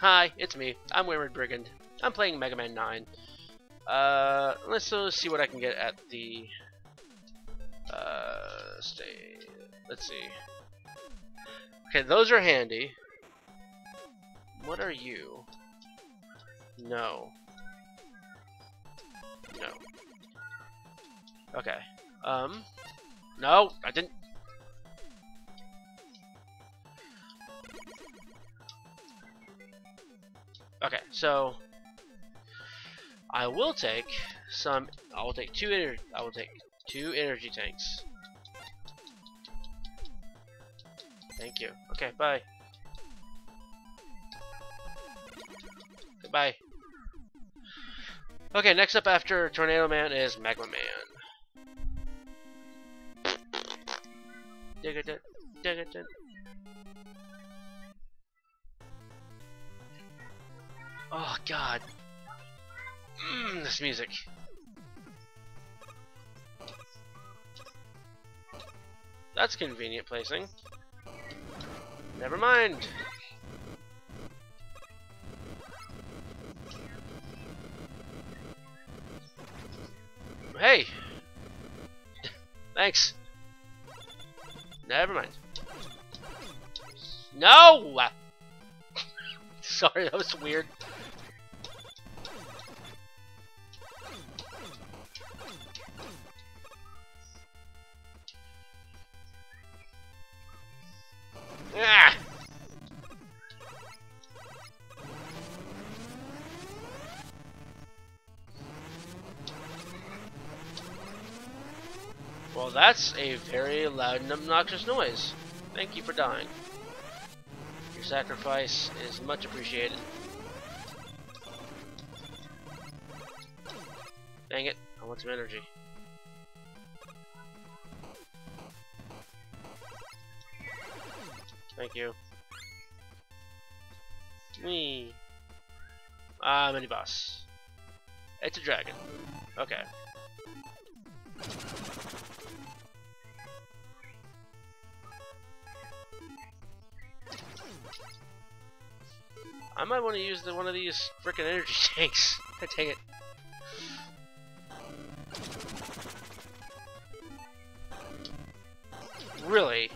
Hi, it's me. I'm Wayward Brigand. I'm playing Mega Man 9. Uh, let's uh, see what I can get at the... Uh, stay... Let's see. Okay, those are handy. What are you? No. No. Okay. Um. No, I didn't. Okay, so I will take some. I will take two. I will take two energy tanks. Thank you. Okay, bye. Goodbye. Okay, next up after Tornado Man is Magma Man. Dig it, dig it, Oh god. Mmm, this music. That's convenient placing. Never mind. Hey! Thanks. Never mind. No! Sorry, that was weird. Well, that's a very loud and obnoxious noise. Thank you for dying. Your sacrifice is much appreciated. Dang it, I want some energy. Thank you. Me. Ah, mini boss. It's a dragon. Okay. I might want to use the, one of these freaking energy tanks. Take it. Really?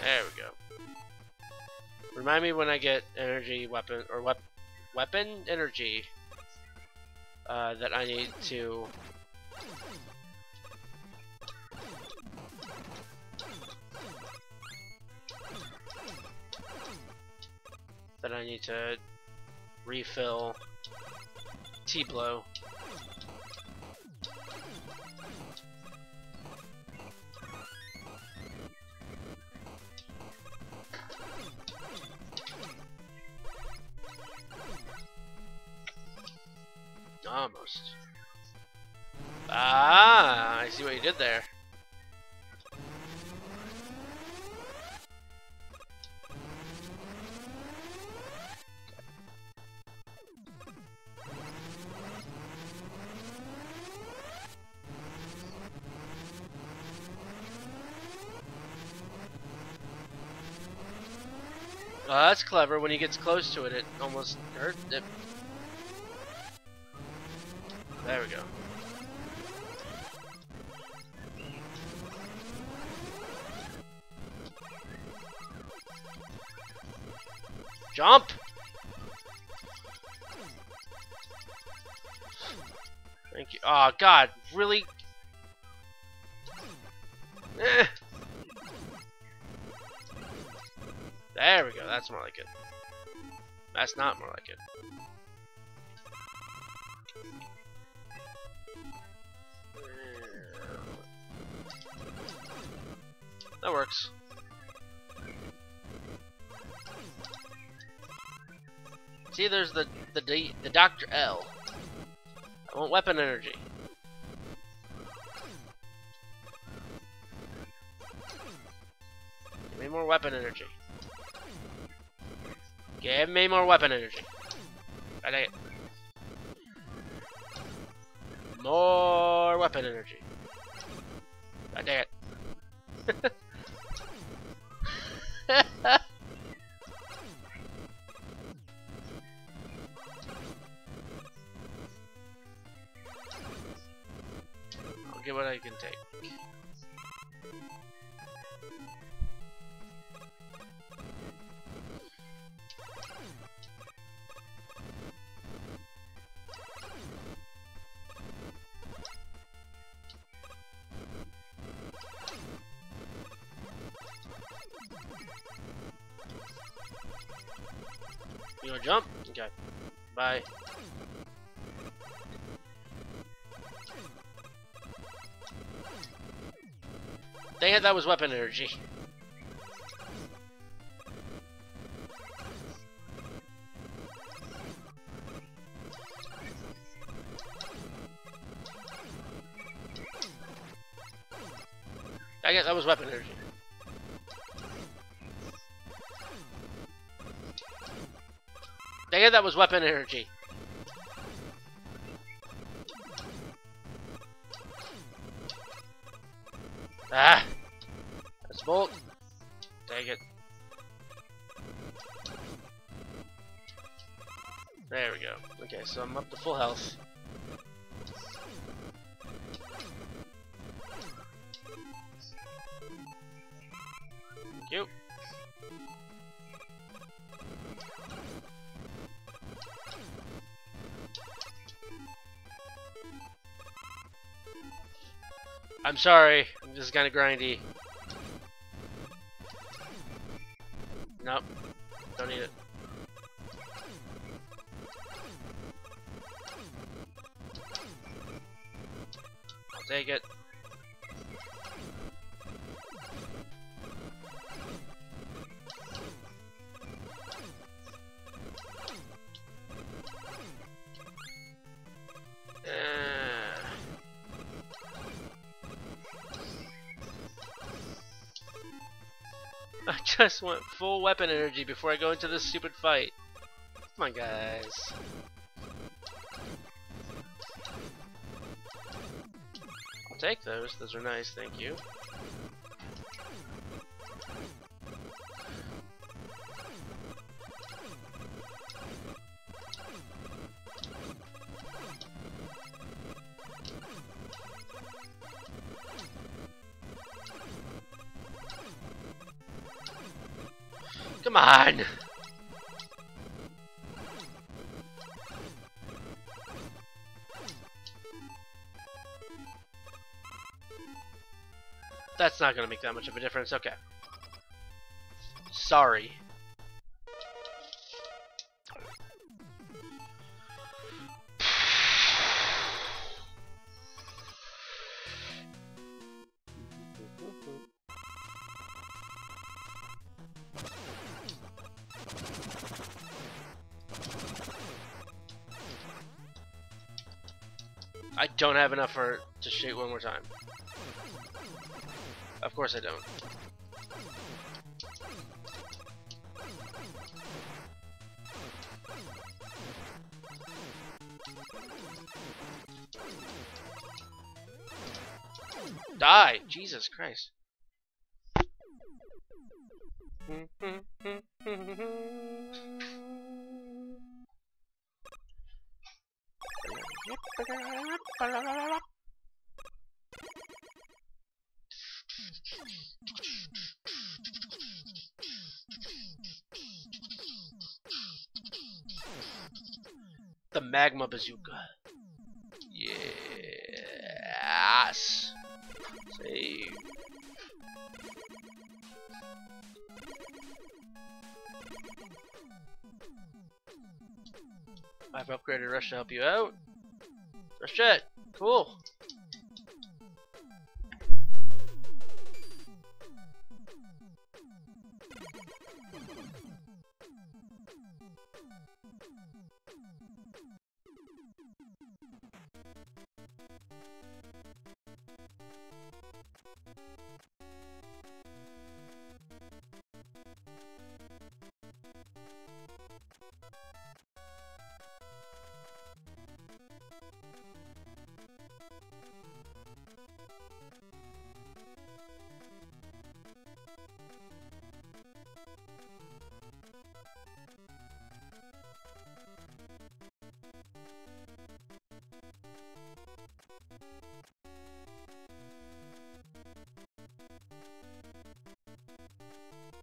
There we go. Remind me when I get energy weapon or wep weapon energy uh, that I need to need to refill T-Blow. Almost. Ah, I see what you did there. Oh, that's clever. When he gets close to it, it almost hurt it. There we go. Jump! Thank you. Oh, God. Really? Eh. There we go. That's more like it. That's not more like it. That works. See, there's the the D, the Doctor L. I want weapon energy. Give me more weapon energy. Give me more weapon energy. I like it. More weapon energy. I dig it. I'll get what I can take. You wanna jump? Okay. Bye. Dang it, that was weapon energy. Dang it, that was weapon energy. Dang it, that was weapon energy. Ah! That's bolt. Dang it. There we go. Okay, so I'm up to full health. You. I'm sorry. I'm just kind of grindy. Nope. Don't need it. I'll take it. I just want full weapon energy before I go into this stupid fight. Come on, guys. I'll take those. Those are nice, thank you. Come on! That's not gonna make that much of a difference, okay. Sorry. I don't have enough for to shoot one more time. Of course I don't. Die! Jesus Christ. The magma bazooka. Yes. Save. I've upgraded Rush to help you out. Oh, Rush it. Cool. Thank you.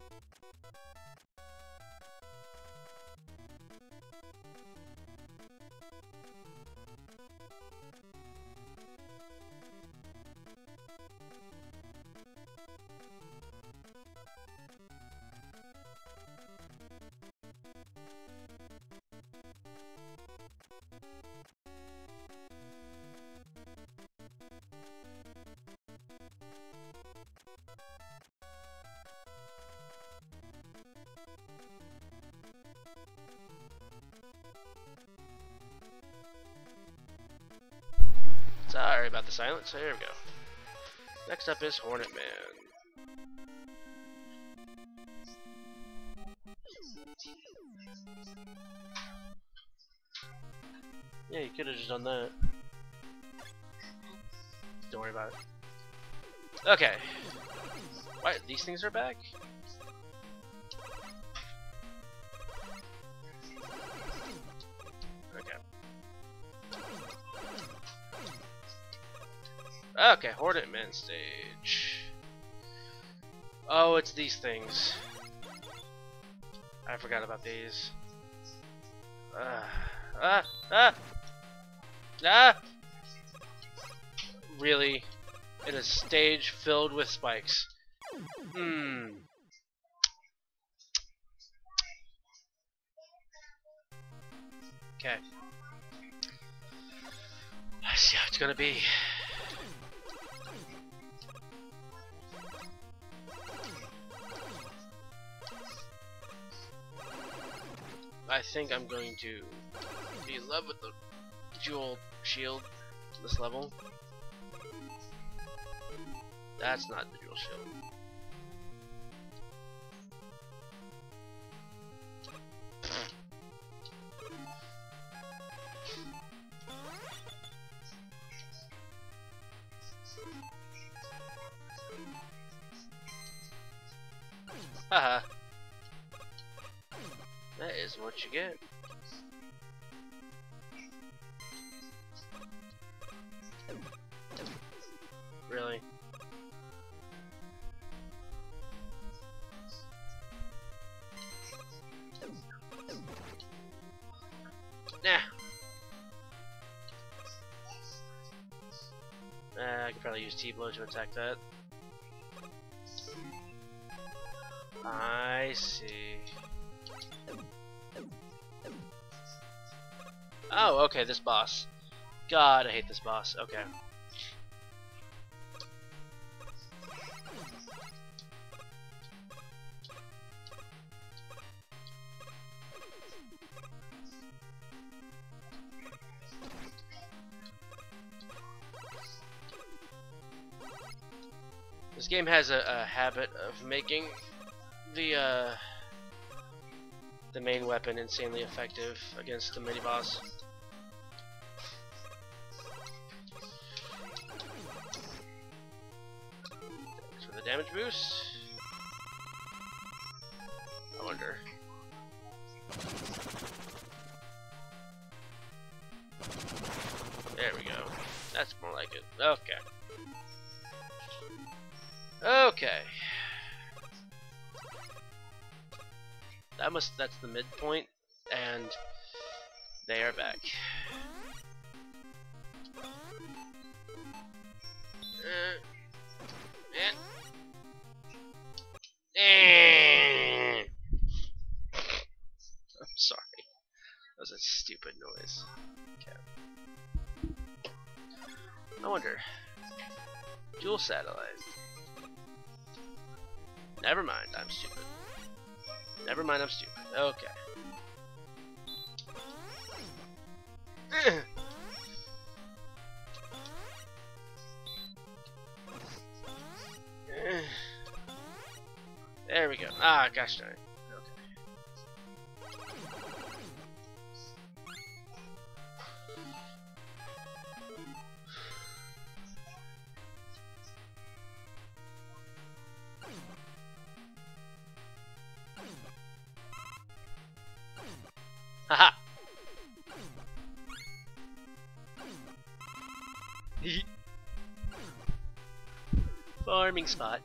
Sorry about the silence. There we go. Next up is Hornet Man. Done that. Don't worry about it. Okay. What? These things are back? Okay. Okay, Hornet Man stage. Oh, it's these things. I forgot about these. Ah, ah, ah, ah! Really? In a stage filled with spikes. Hmm. Okay. Let's see how it's gonna be. I think I'm going to be in love with the jewel shield this level. That's not the jewel shield. Haha. that is what you get. To attack that. I see. Oh, okay, this boss. God, I hate this boss. Okay. Game has a, a habit of making the uh, the main weapon insanely effective against the mini boss. Thanks for the damage boost. That that's the midpoint and they are back. Uh. Eh. I'm sorry. That was a stupid noise. Okay. I wonder. Jewel satellite. Never mind, I'm stupid. Never mind, I'm stupid. Okay. there we go. Ah, gosh darn it. Spot.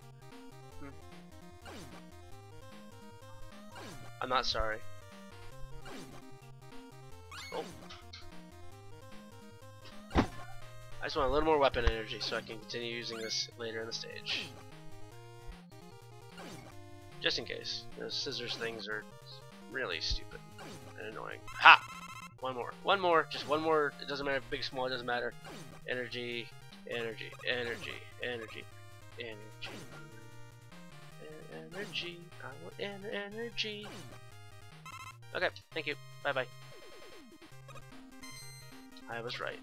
I'm not sorry. Oh. I just want a little more weapon energy so I can continue using this later in the stage. Just in case. Those scissors things are really stupid and annoying. Ha! One more. One more. Just one more. It doesn't matter. Big, small. It doesn't matter. Energy. Energy. Energy. Energy. Energy. Energy. I want en energy. Okay. Thank you. Bye bye. I was right.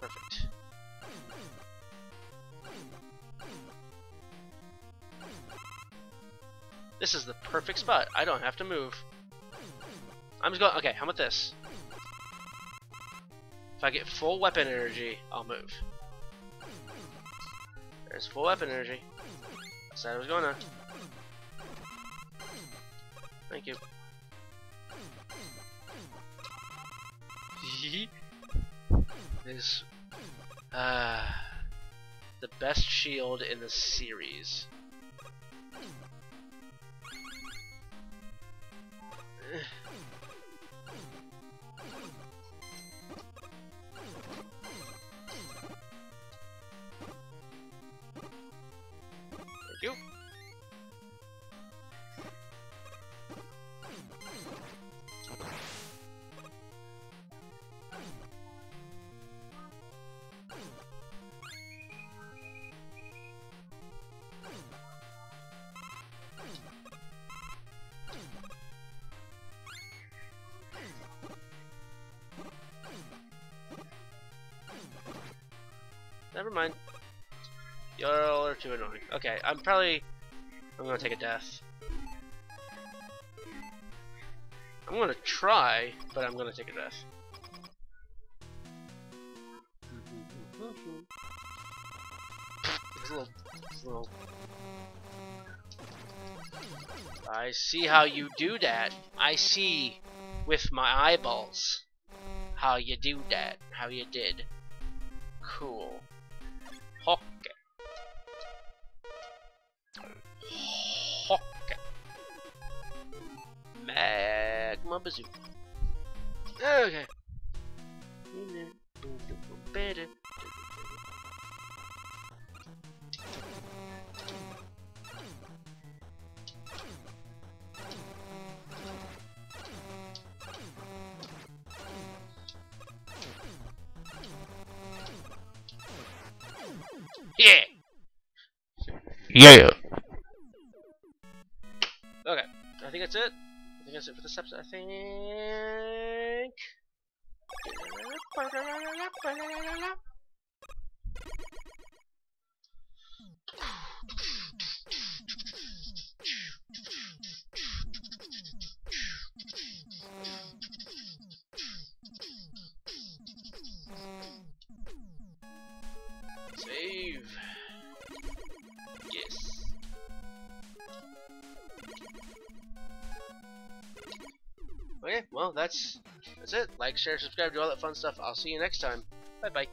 Perfect. This is the perfect spot. I don't have to move. I'm just going. Okay, how about this? If I get full weapon energy, I'll move. There's full weapon energy. I said I was gonna. Thank you. is uh, the best shield in the series. Mind. Y'all are too annoying. Okay, I'm probably... I'm gonna take a death. I'm gonna try, but I'm gonna take a death. I see how you do that. I see with my eyeballs how you do that. How you did. Cool. Magma bazooka. Okay. Yeah. Yeah. Episode. I think. Okay, well that's that's it. Like, share, subscribe, do all that fun stuff. I'll see you next time. Bye bye.